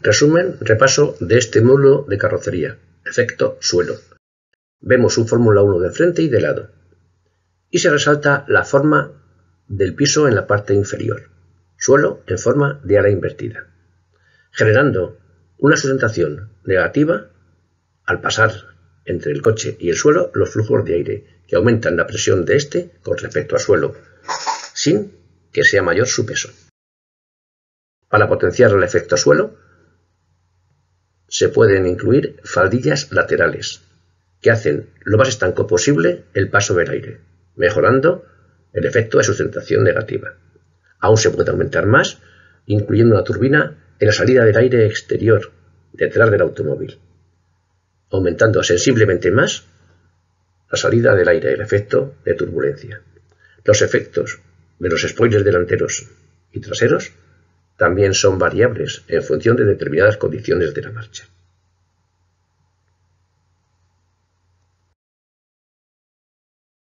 Resumen, repaso de este módulo de carrocería. Efecto suelo. Vemos un Fórmula 1 de frente y de lado. Y se resalta la forma del piso en la parte inferior. Suelo en forma de ala invertida. Generando una sustentación negativa al pasar entre el coche y el suelo los flujos de aire que aumentan la presión de este con respecto al suelo, sin que sea mayor su peso. Para potenciar el efecto suelo, se pueden incluir faldillas laterales, que hacen lo más estanco posible el paso del aire, mejorando el efecto de sustentación negativa. Aún se puede aumentar más, incluyendo una turbina en la salida del aire exterior, detrás del automóvil, aumentando sensiblemente más la salida del aire, el efecto de turbulencia. Los efectos de los spoilers delanteros y traseros también son variables en función de determinadas condiciones de la marcha.